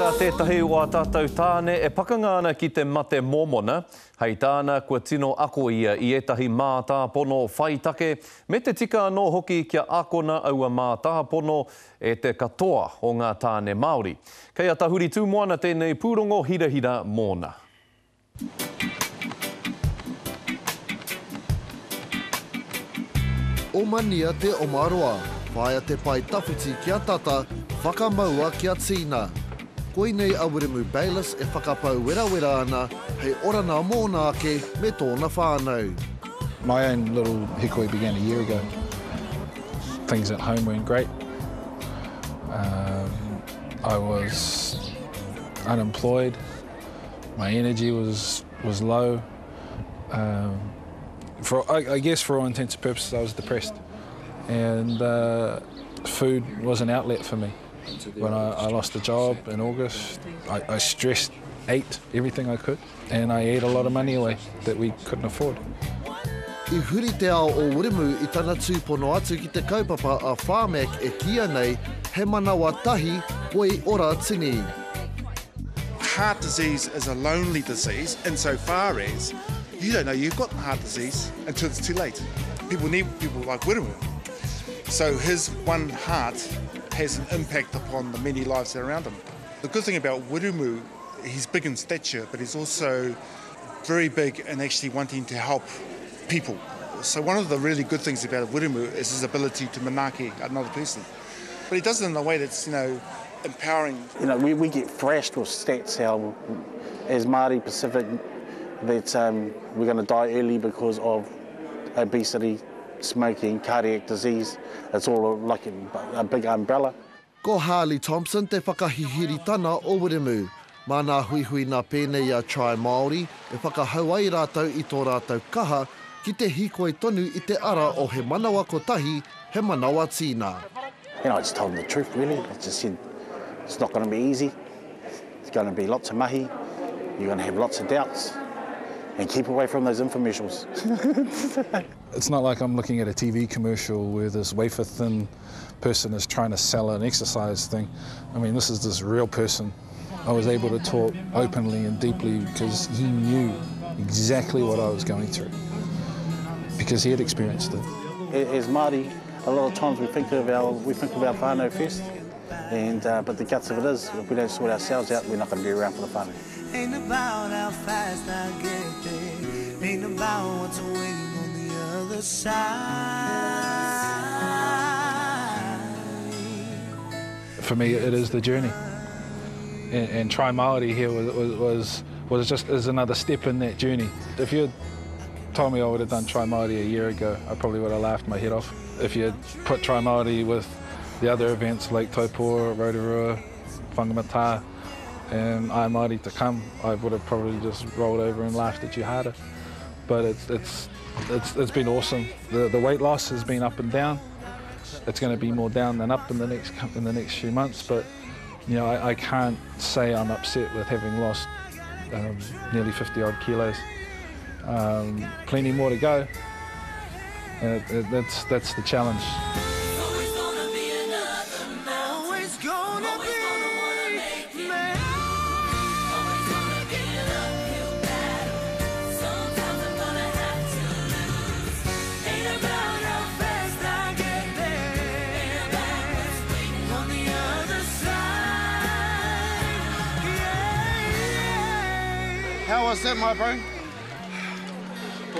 Tērā tētahi o a tātou tāne e ana ki te mate mōmona. Hei tāna kua tino ako ia i etahi mātā pono whaitake. Me te tika anō hoki kia akona aua mātā pono e te katoa o ngā tāne Māori. Kei a tahuri tūmoana tēnei pūrongo hirahira mōna. O mania te Omaroa, whaia te pai tawhiti kia tata, whakamaua kia tīna koi nei Awirimu Baylis e whakapau wera wera ana, hei ora nā mōna ake me tōna whānau. My own little hikoi began a year ago. Things at home weren't great. Um, I was unemployed. My energy was was low. Um, for I, I guess for all intents and purposes, I was depressed, and uh, food was an outlet for me. When I, I lost a job in August, I, I stressed, ate everything I could, and I ate a lot of money away that we couldn't afford. I huri te ao o Urimu i tana tūpono atu ki te kaupapa a Whāmek e kia nei, he manawa tahi, poi ora tini. heart disease is a lonely disease insofar as you don't know you've got heart disease until it's too late. People need people like Wiremu. So his one heart has an impact upon the many lives around him. The good thing about Wiremu, he's big in stature, but he's also very big in actually wanting to help people. So one of the really good things about Wiremu is his ability to manaki another person. But he does it in a way that's, you know, empowering You know, we, we get thrashed with stats how, as Māori Pacific, that um, we're going to die early because of obesity, smoking, cardiac disease. It's all like a, a big umbrella. Ko Harley Thompson te whakahihiri tana o Wiremu. Mā nā hui hui nā pēnei a Try Māori e whakahau ai rātou i tō rātou kaha ki te hikoi tonu i te ara o he manawa kotahi, he manawa tīna. You know, I just told them the truth, really. I just said, it's not going to be easy. It's going to be lots of mahi. You're going to have lots of doubts. And keep away from those infomercials. It's not like I'm looking at a TV commercial where this wafer thin person is trying to sell an exercise thing. I mean, this is this real person. I was able to talk openly and deeply because he knew exactly what I was going through because he had experienced it. As Māori, a lot of times we think of our, we think of our whānau first. And, uh, but the guts of it is, if we don't sort ourselves out, we're not going to be around for the whānau. Ain't about how fast I get there. Ain't about what's waiting on the other side. For me, it is the journey. And, and Tri Māori here was, was, was, was just is another step in that journey. If you had told me I would have done Tri Māori a year ago, I probably would have laughed my head off. If you had put Tri Māori with the other events like Taupua, Rotorua, Whangamata, and I Māori to come, I would have probably just rolled over and laughed at you harder. But it's, it's, it's, it's been awesome. The, the weight loss has been up and down. It's going to be more down than up in the next in the next few months. But you know, I, I can't say I'm upset with having lost um, nearly 50 odd kilos. Um, plenty more to go. It, that's that's the challenge. How was that, my bro?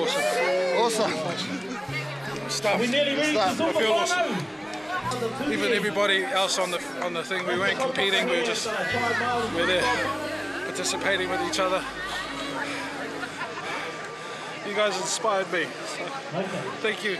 Awesome. Awesome. stuff. We nearly reached the super awesome. Even everybody else on the on the thing, we weren't competing. We were just we were there participating with each other. You guys inspired me. So, thank you.